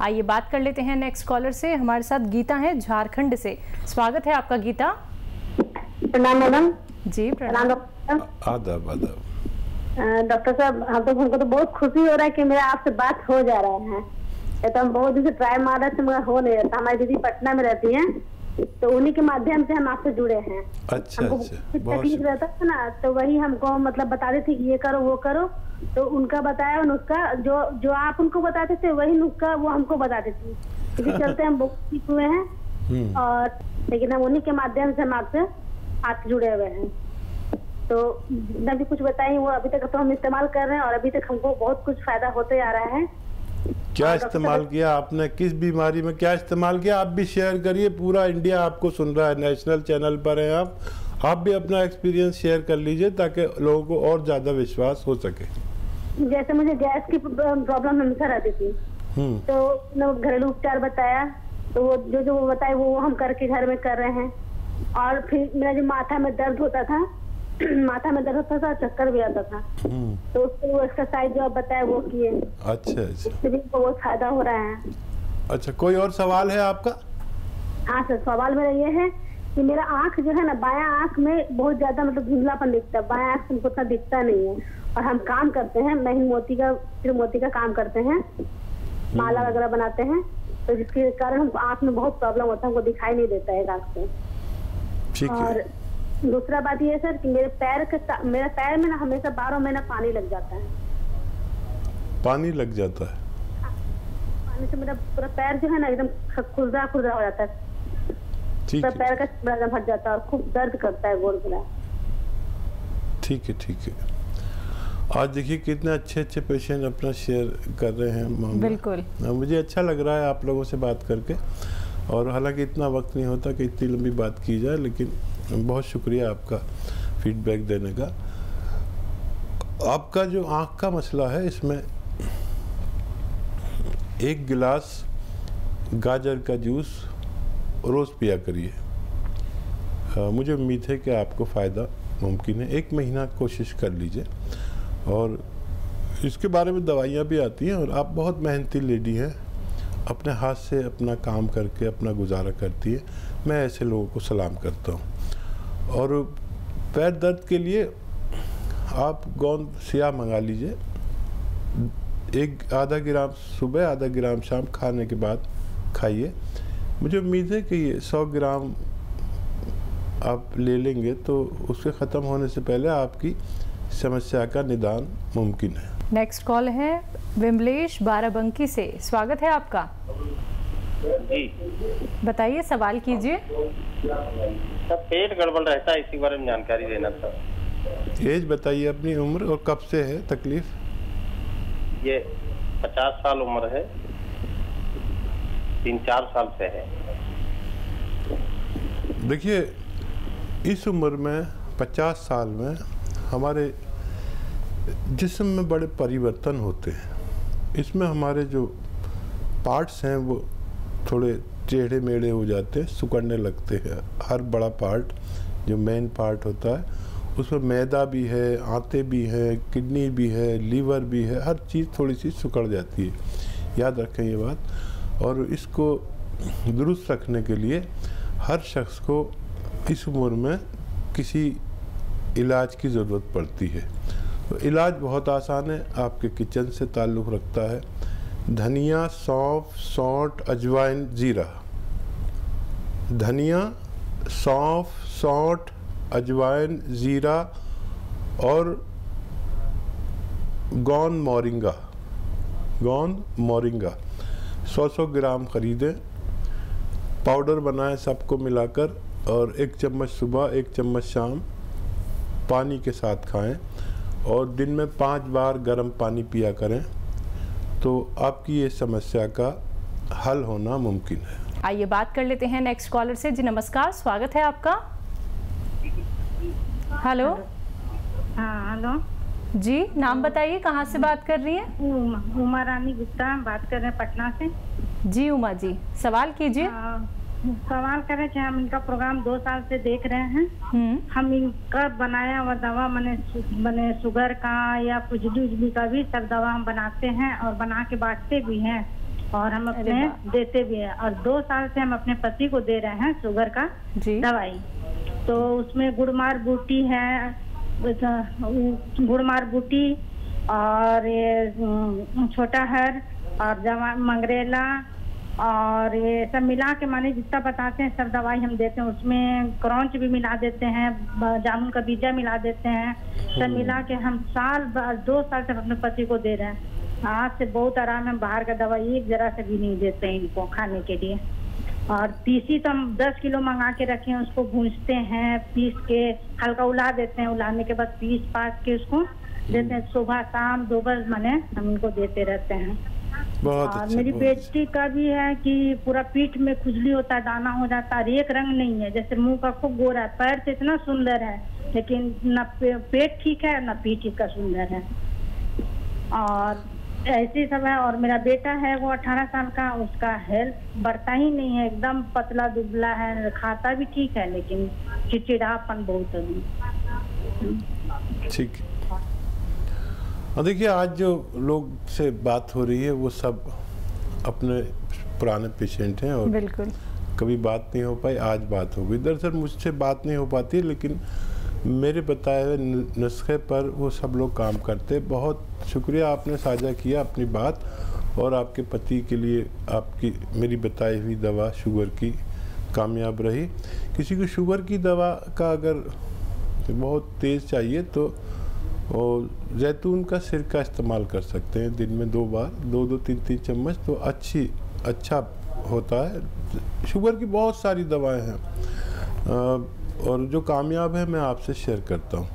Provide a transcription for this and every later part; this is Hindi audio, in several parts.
आइए बात कर लेते हैं नेक्स्ट कॉलर से। हमारे साथ गीता है झारखंड से। स्वागत है आपका गीता। प्रणाम मैडम। जी प्रणाम। आदाब आदाब। डॉक्टर साहब हम तो हमको तो बहुत खुशी हो रहा है कि मेरा आपसे बात हो जा रहा है। तो हम बहुत दिन से ट्राई मार रहे थे मगर हो नहीं रहता हमारी दीदी पटना में रहती हैं। तो उन्हीं के माध्यम से हम आपसे जुड़े हैं। अच्छा अच्छा। तकलीफ़ रहता था ना तो वही हमको मतलब बताते थे ये करो वो करो। तो उनका बताया नुस्खा जो जो आप उनको बताते थे वही नुस्खा वो हमको बताते थे। इसी चलते हम बहुत ठीक हुए हैं। हम्म, और लेकिन हम उन्हीं के माध्यम से हम आपसे हाथ जुड़े हुए हैं। तो जितना भी कुछ बताइए वो अभी तक तो हम इस्तेमाल कर रहे हैं और अभी तक हमको बहुत कुछ फ़ायदा होते आ रहा है। क्या हाँ, इस्तेमाल किया आपने? किस बीमारी में क्या इस्तेमाल किया? आप भी शेयर करिए पूरा इंडिया आपको सुन रहा है नेशनल चैनल पर हैं आप। आप भी अपना एक्सपीरियंस शेयर कर लीजिए ताकि लोगों को और ज़्यादा विश्वास हो सके। जैसे मुझे गैस की प्रॉब्लम हमेशा रहती थी। हम्म। तो घरेलू उपचार बताया। तो वो जो जो वो बताए वो हम करके घर में कर रहे हैं। और फिर मेरा जो माथा में दर्द होता था माथा में दर्द होता था चक्कर भी आता था। हम्म, तो उसके वो एक्सरसाइज जो आप बताए वो किए। अच्छा अच्छा। उससे भी बहुत फ़ायदा हो रहा है। अच्छा कोई और सवाल है आपका? हाँ सर सवाल मेरा ये है कि मेरा आँख जो है ना बाया आँख में बहुत ज़्यादा मतलब धुंधलापन दिखता है। बाया आँख हमको उतना दिखता नहीं है। और हम काम करते हैं मैं ही मोती का फिर मोती का काम करते हैं। माला वगैरह बनाते हैं। तो जिसके कारण हमको आँख में बहुत प्रॉब्लम होता है हमको दिखाई नहीं देता है आँख से। ठीक और है दूसरा बात ये है सर कि मेरे पैर के मेरे पैर में ना हमेशा बारह महीना पानी लग जाता है। पानी लग जाता है? पानी से मेरा पूरा पैर जो है ना एकदम खुरदरा खुरदरा हो जाता है। ठीक पूरा है। पैर का एकदम हट जाता है और खूब दर्द करता है मेरा। ठीक है ठीक है। आज देखिए कितने अच्छे अच्छे पेशेंट अपना शेयर कर रहे हैं बिल्कुल। हाँ, मुझे अच्छा लग रहा है आप लोगों से बात करके। और हालाँकि इतना वक्त नहीं होता कि इतनी लंबी बात की जाए लेकिन बहुत शुक्रिया आपका फीडबैक देने का। आपका जो आँख का मसला है इसमें एक गिलास गाजर का जूस रोज़ पिया करिए। हाँ, मुझे उम्मीद है कि आपको फ़ायदा मुमकिन है। एक महीना कोशिश कर लीजिए। और इसके बारे में दवाइयाँ भी आती हैं और आप बहुत मेहनती लेडी हैं। अपने हाथ से अपना काम करके अपना गुजारा करती है। मैं ऐसे लोगों को सलाम करता हूँ। और पैर दर्द के लिए आप गोंद सिया मंगा लीजिए। एक आधा ग्राम सुबह, आधा ग्राम शाम खाने के बाद खाइए। मुझे उम्मीद है कि ये सौ ग्राम आप ले लेंगे तो उसके ख़त्म होने से पहले आपकी समस्या का निदान मुमकिन है। नेक्स्ट कॉल है विमलेश बाराबंकी से। स्वागत है आपका। जी। बताइए सवाल कीजिए। सब पेट गड़बड़ रहता है इसी बारे में जानकारी लेना था। एज बताइए अपनी उम्र और कब से है तकलीफ़? ये पचास साल उम्र है तीन चार साल से है। देखिए इस उम्र में 50 साल में हमारे जिसम में बड़े परिवर्तन होते हैं। इसमें हमारे जो पार्ट्स हैं वो थोड़े टेढ़े मेढ़े हो जाते हैं, सुकड़ने लगते हैं। हर बड़ा पार्ट जो मेन पार्ट होता है, उसमें मैदा भी है, आंतें भी हैं, किडनी भी है, लीवर भी है, हर चीज़ थोड़ी सी सुकड़ जाती है। याद रखें ये बात। और इसको दुरुस्त रखने के लिए हर शख्स को इस उम्र में किसी इलाज की ज़रूरत पड़ती है। तो इलाज बहुत आसान है, आपके किचन से ताल्लुक़ रखता है। धनिया, सौंफ, सौंठ, अजवाइन, ज़ीरा। धनिया, सौंफ, सौंठ, अजवाइन, ज़ीरा और गौन मोरिंगा। गौन मोरिंगा। 100-100 ग्राम ख़रीदें। पाउडर बनाएँ सबको मिलाकर और एक चम्मच सुबह, एक चम्मच शाम पानी के साथ खाएँ और दिन में पाँच बार गर्म पानी पिया करें। तो आपकी ये समस्या का हल होना मुमकिन है। आइए बात कर लेते हैं नेक्स्ट कॉलर से। जी नमस्कार स्वागत है आपका। हेलो हाँ हेलो जी नाम बताइए कहाँ से बात कर रही हैं? उमा उमा रानी गुप्ता बात कर रहे हैं पटना से। जी उमा जी सवाल कीजिए। आ, सवाल करे थे हम इनका प्रोग्राम दो साल से देख रहे हैं। हम्म। हम इनका बनाया हुआ दवा मैंने मैंने शुगर का या कुछ उजली का भी सब दवा हम बनाते हैं और बना के बांटते भी हैं और हम अपने देते भी हैं। और दो साल से हम अपने पति को दे रहे हैं शुगर का जी। दवाई। तो उसमें गुड़मार बूटी है गुड़मार बूटी और ये छोटा हर और जवा मंगरेला और ये सब मिला के माने जितना बताते हैं, सब दवाई हम देते हैं, उसमें क्रॉन्च भी मिला देते हैं जामुन का बीजा मिला देते हैं। सब मिला के हम साल दो साल से अपने पति को दे रहे हैं। आज से बहुत आराम है बाहर का दवाई एक जरा से भी नहीं देते हैं इनको खाने के लिए। और तीसी तो हम दस किलो मंगा के रखे हैं, उसको भूंजते हैं, पीस के हल्का उला देते हैं। उलाने के बाद पीस पास के उसको देते हैं। सुबह, शाम, दोपहर मने हम इनको देते रहते हैं। बहुत और अच्छा मेरी। बेटी का भी है कि पूरा पीठ में खुजली होता है दाना हो जाता है एक रंग नहीं है। जैसे मुँह का खूब गोरा है पैर से इतना सुंदर है लेकिन न पे, पेट ठीक है न पीठ इसका सुंदर है। और ऐसे सब है और मेरा बेटा है वो अठारह साल का उसका हेल्थ बढ़ता ही नहीं है एकदम पतला दुबला है खाता भी ठीक है लेकिन चिड़चिड़ापन बहुत है। ठीक। है और देखिए आज जो लोग से बात हो रही है वो सब अपने पुराने पेशेंट हैं और बिल्कुल। कभी बात नहीं हो पाई आज बात हो गई। दरअसल मुझसे बात नहीं हो पाती लेकिन मेरे बताए हुए नुस्खे पर वो सब लोग काम करते बहुत शुक्रिया आपने साझा किया अपनी बात और आपके पति के लिए आपकी मेरी बताई हुई दवा शुगर की कामयाब रही। किसी को शुगर की दवा का अगर बहुत तेज़ चाहिए तो और जैतून का सिरका इस्तेमाल कर सकते हैं दिन में दो बार दो दो तीन तीन चम्मच तो अच्छी अच्छा होता है। शुगर की बहुत सारी दवाएँ हैं। और जो कामयाब है मैं आपसे शेयर करता हूँ।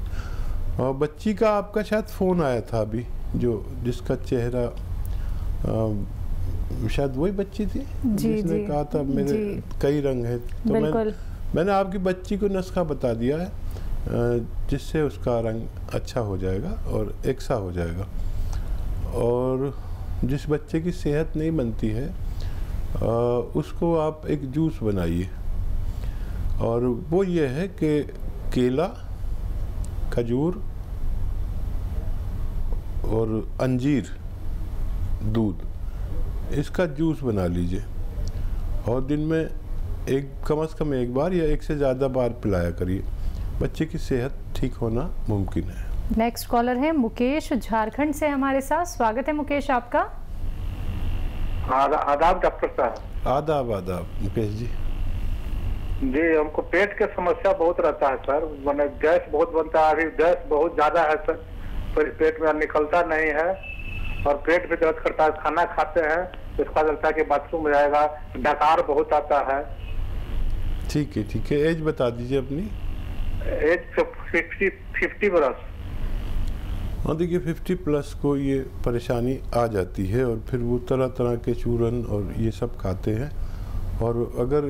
और बच्ची का आपका शायद फ़ोन आया था अभी जो जिसका चेहरा अ, शायद वही बच्ची थी? जी, जिसने जी, कहा था मेरे कई रंग हैं। तो मैं मैंने आपकी बच्ची को नुस्खा बता दिया है। जिससे उसका रंग अच्छा हो जाएगा और एकसा हो जाएगा। और जिस बच्चे की सेहत नहीं बनती है उसको आप एक जूस बनाइए। और वो ये है कि केला, खजूर और अंजीर, दूध, इसका जूस बना लीजिए। और दिन में एक, कम से कम एक बार या एक से ज़्यादा बार पिलाया करिए। बच्चे की सेहत ठीक होना मुमकिन है। नेक्स्ट कॉलर है मुकेश झारखंड से हमारे साथ। स्वागत है मुकेश आपका। आदाब डॉक्टर साहब। आदाब आदाब। मुकेश जी। जी हमको पेट के समस्या बहुत रहता है सर। मैंने गैस बहुत बनता है अभी गैस बहुत ज़्यादा है सर। फिर पेट में निकलता नहीं है और पेट भी दर्द करता है। खाना खाते हैं तो इसका चलता है कि बाथरूम में जाएगा। डकार बहुत आता है। ठीक है ठीक है। एज बता दीजिए अपनी। एज फिफ्टी फिफ्टी बरस हाँ देखिए फिफ्टी प्लस को ये परेशानी आ जाती है और फिर वो तरह तरह के चूरन और ये सब खाते हैं। और अगर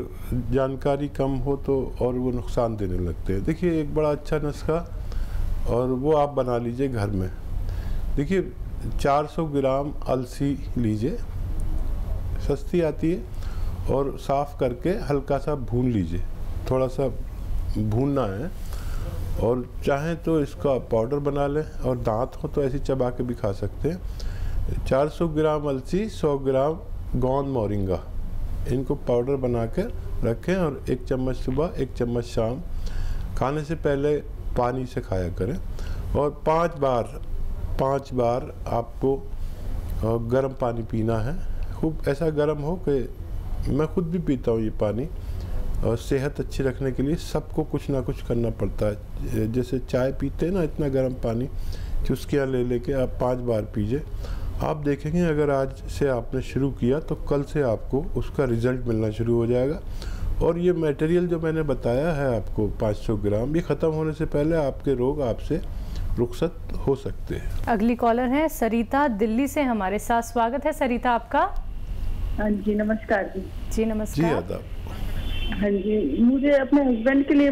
जानकारी कम हो तो और वो नुकसान देने लगते हैं। देखिए, एक बड़ा अच्छा नुस्खा और वो आप बना लीजिए घर में। देखिए 400 ग्राम अलसी लीजिए, सस्ती आती है और साफ़ करके हल्का सा भून लीजिए। थोड़ा सा भूनना है। और चाहें तो इसका पाउडर बना लें और दांत हो तो ऐसे चबा के भी खा सकते हैं। 400 ग्राम अलसी 100 ग्राम गोंद मोरिंगा। इनको पाउडर बना कर रखें और एक चम्मच सुबह, एक चम्मच शाम। खाने से पहले पानी से खाया करें और पाँच बार पाँच बार आपको गर्म पानी पीना है। खूब ऐसा गर्म हो कि मैं खुद भी पीता हूँ ये पानी। और सेहत अच्छी रखने के लिए सबको कुछ ना कुछ करना पड़ता है। जैसे चाय पीते हैं ना इतना गर्म पानी चुस्कियाँ ले लेके आप पाँच बार पीजिए। आप देखेंगे अगर आज से आपने शुरू किया तो कल से आपको उसका रिज़ल्ट मिलना शुरू हो जाएगा। और ये मटेरियल जो मैंने बताया है आपको 500 ग्राम ये ख़त्म होने से पहले आपके रोग आपसे रुखसत हो सकते हैं। अगली कॉलर है सरिता दिल्ली से हमारे साथ। स्वागत है सरिता आपका। हाँ जी नमस्कार जी। जी नमस्कार। जी आदाब। हाँ जी मुझे अपने हस्बैंड के लिए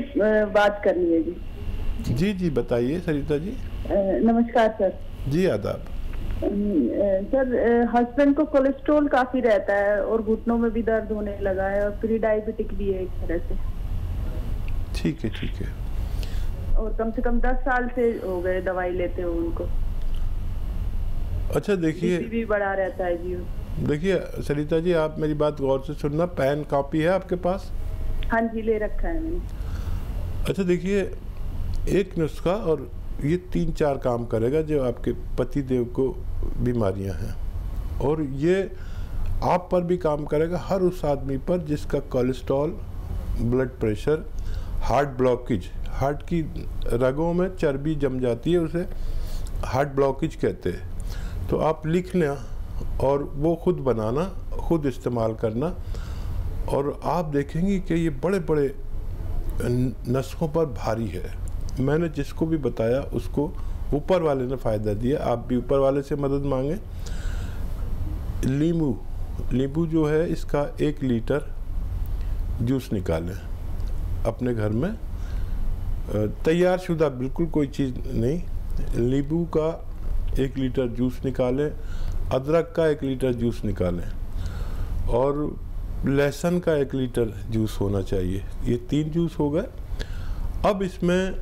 बात करनी है जी। जी जी बताइए सरिता जी। नमस्कार सर। जी आदाब। सर हस्बैंड को कोलेस्ट्रॉल काफ़ी रहता है और घुटनों में भी दर्द होने लगा है और प्री डायबिटिक भी है एक तरह से। ठीक है ठीक है। और कम से कम दस साल से हो गए दवाई लेते हो उनको। अच्छा देखिए। भी बढ़ा रहता है जी। देखिए सरिता जी आप मेरी बात गौर से सुनना। पेन कॉपी है आपके पास? हाँ जी ले रखा है मैंने। अच्छा देखिए, एक नुस्खा और ये तीन चार काम करेगा जो आपके पति देव को बीमारियाँ हैं। और ये आप पर भी काम करेगा हर उस आदमी पर जिसका cholesterol, blood pressure, heart blockage, heart की रगों में चर्बी जम जाती है उसे हार्ट ब्लॉकेज कहते हैं। तो आप लिख और वो खुद बनाना, खुद इस्तेमाल करना और आप देखेंगे कि ये बड़े बड़े नस्खों पर भारी है। मैंने जिसको भी बताया, उसको ऊपर वाले ने फ़ायदा दिया। आप भी ऊपर वाले से मदद मांगें। नींबू नींबू जो है, इसका एक लीटर जूस निकालें अपने घर में। तैयार शुदा बिल्कुल कोई चीज़ नहीं। नींबू का एक लीटर जूस निकालें, अदरक का एक लीटर जूस निकालें। और लहसुन का एक लीटर जूस होना चाहिए। ये तीन जूस हो गए। अब इसमें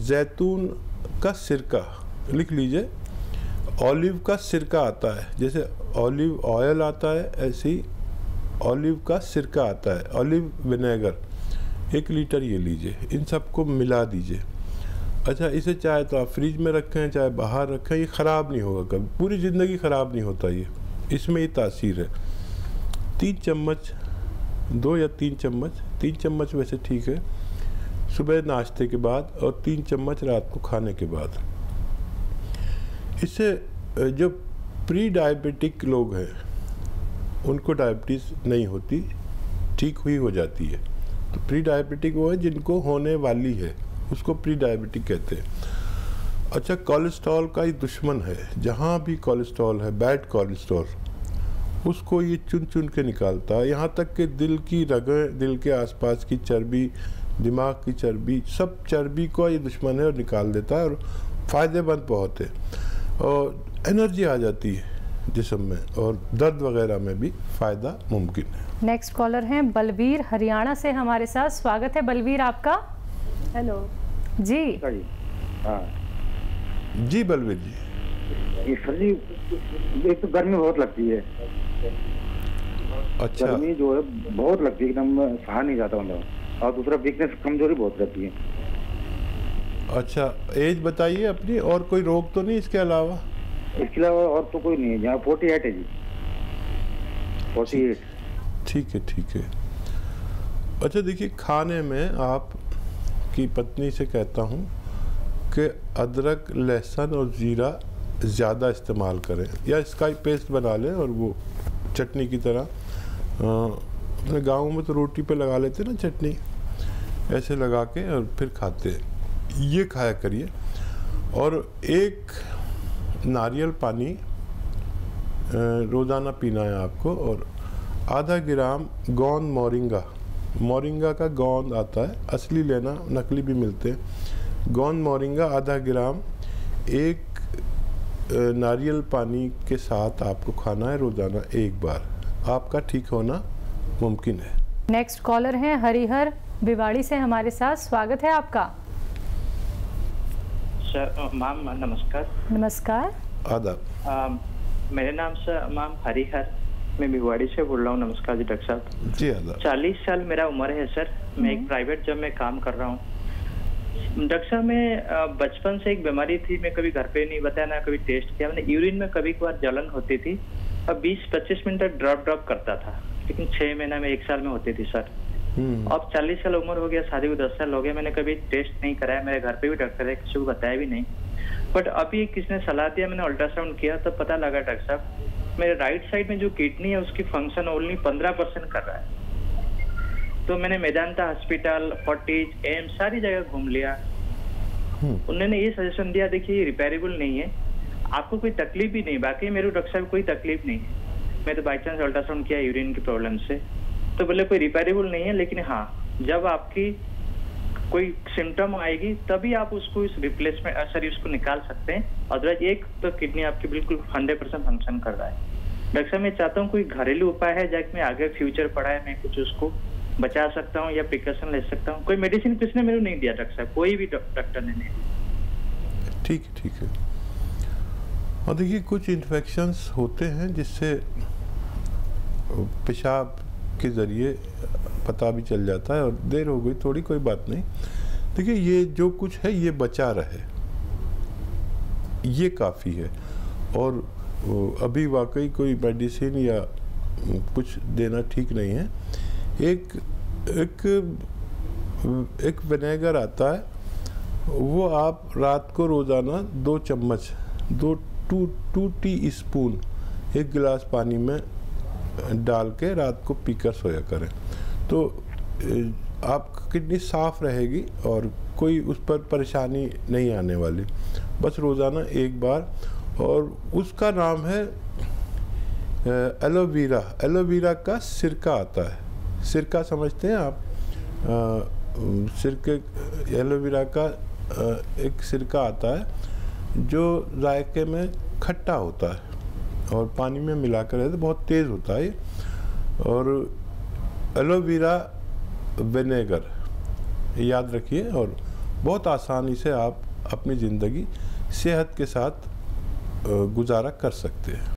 जैतून का सिरका, लिख लीजिए। ऑलिव का सिरका आता है। जैसे ऑलिव ऑयल आता है, ऐसे ही ऑलिव का सिरका आता है। ऑलिव विनेगर, एक लीटर ये लीजिए। इन सबको मिला दीजिए। अच्छा इसे चाहे तो आप फ्रिज में रखें, चाहे बाहर रखें, ये ख़राब नहीं होगा कभी। पूरी ज़िंदगी ख़राब नहीं होता ये। इसमें ये तासीर है। तीन चम्मच, दो या तीन चम्मच तीन चम्मच वैसे ठीक है, सुबह नाश्ते के बाद और तीन चम्मच रात को खाने के बाद। इससे, जो प्री डायबिटिक लोग हैं, उनको डायबिटीज़ नहीं होती, ठीक हुई हो जाती है। तो प्री डायबिटिक वो है जिनको होने वाली है, उसको प्री डायबिटिक कहते हैं। अच्छा कोलेस्ट्रॉल का ही दुश्मन है। जहाँ भी कोलेस्ट्रॉल है बैड कोलेस्ट्रॉल उसको ये चुन चुन के निकालता। है यहाँ तक कि दिल की रगें दिल के आसपास की चर्बी दिमाग की चर्बी सब चर्बी को ये दुश्मन है और निकाल देता है और फ़ायदेमंद बहुत है। और एनर्जी आ जाती है जिसम में और दर्द वगैरह में भी फ़ायदा मुमकिन है। नेक्स्ट कॉलर हैं बलवीर हरियाणा से हमारे साथ। स्वागत है बलवीर आपका। हेलो जी। हाँ। जी बलवीर जी। ये सर जी एक तो गर्मी बहुत लगती है। अच्छा। गर्मी जो है बहुत लगती है एकदम सहा नहीं जाता मतलब और दूसरा वीकनेस कमज़ोरी बहुत रहती है। अच्छा एज बताइए अपनी और कोई रोग तो नहीं इसके अलावा? इसके अलावा और तो कोई नहीं है यहाँ फोर्टी एट है जी। फोर्टी एट ठीक है ठीक है। अच्छा देखिए खाने में आप की पत्नी से कहता हूँ कि अदरक लहसुन और ज़ीरा ज़्यादा इस्तेमाल करें या इसका ही पेस्ट बना लें और वो चटनी की तरह। अपने गाँव में तो रोटी पे लगा लेते ना चटनी। ऐसे लगा के और फिर खाते हैं। ये खाया करिए। और एक नारियल पानी रोज़ाना पीना है आपको। और आधा ग्राम गोंद मोरिंगा। मोरिंगा का गोंद आता है, असली लेना नकली भी मिलते हैं। गोंद मोरिंगा आधा ग्राम, एक नारियल पानी के साथ आपको खाना है रोज़ाना एक बार। आपका ठीक होना मुमकिन है। नेक्स्ट कॉलर हैं हरिहर भिवाड़ी से हमारे साथ। स्वागत है आपका। सर मैम नमस्कार। नमस्कार। आदाब। मेरे नाम से मैम हरिहर। मैं भिवाड़ी से बोल रहा हूँ। नमस्कार जी डॉक्टर साहब। जी आदाब। चालीस साल मेरा उम्र है सर मैं एक प्राइवेट जॉब में काम कर रहा हूँ। डॉक्टर साहब मैं बचपन से एक बीमारी थी मैं कभी घर पे नहीं बताया ना कभी टेस्ट किया। मैंने यूरिन में कभी कभार जलन होती थी। और 20-25 मिनट तक ड्रॉप ड्रॉप करता था। लेकिन छह महीना में एक साल में होती थी सर। हम्म, अब चालीस साल उम्र हो गया शादी को दस साल हो गया मैंने कभी टेस्ट नहीं कराया। मेरे घर पे भी डॉक्टर है किसी को बताया भी नहीं। बट अभी किसने सलाह दिया मैंने अल्ट्रासाउंड किया तो पता लगा डॉक्टर साहब मेरे राइट साइड में जो किडनी है उसकी फ़ंक्शन ओनली पंद्रह परसेंट कर रहा है। तो मैंने मेदांता हॉस्पिटल फोर्टिज एम्स सारी जगह घूम लिया। हम्म, उन्होंने ये सजेशन दिया देखिए रिपेयरेबल नहीं है। आपको कोई तकलीफ़ भी नहीं बाकी मेरे डॉक्टर साहब कोई तकलीफ़ नहीं है। मैं तो बाई चांस अल्ट्रासाउंड किया यूरिन की प्रॉब्लम से। तो बोले कोई रिपेयरेबल नहीं है लेकिन हाँ जब आपकी कोई सिम्टम आएगी तभी आप उसको इस रिप्लेसमेंट सॉरी उसको निकाल सकते हैं। अदरवाइज़ एक तो किडनी आपकी बिल्कुल हंड्रेड परसेंट फ़ंक्शन कर रहा है। डॉक्टर साहब मैं चाहता हूँ कोई घरेलू उपाय है जाके मैं आगे फ्यूचर पढ़ा है मैं कुछ उसको बचा सकता हूँ या प्रिकॉशन ले सकता हूँ। कोई मेडिसिन किसने मेरे नहीं दिया डॉक्टर साहब? कोई भी डॉक्टर ने नहीं दिया। ठीक है ठीक है। और देखिए, कुछ इन्फेक्शंस होते हैं जिससे पेशाब के ज़रिए पता भी चल जाता है और देर हो गई, थोड़ी कोई बात नहीं। देखिए, ये जो कुछ है, ये बचा रहे। ये काफ़ी है। और अभी वाकई कोई मेडिसिन या कुछ देना ठीक नहीं है। एक एक एक विनेगर आता है, वो आप रात को रोज़ाना दो चम्मच, दो टू टू टी स्पून एक गिलास पानी में डाल के रात को पीकर सोया करें। तो आपकी किडनी साफ़ रहेगी और कोई उस पर परेशानी नहीं आने वाली। बस रोज़ाना एक बार और उसका नाम है एलोवेरा। एलोवेरा का सिरका आता है। सिरका समझते हैं आप। सिरके एलोवेरा का एक सिरका आता है, जो जायके में खट्टा होता है और पानी में मिलाकर रहते बहुत तेज़ होता है और एलोवेरा विनेगर याद रखिए, और बहुत आसानी से आप अपनी ज़िंदगी सेहत के साथ गुजारा कर सकते हैं।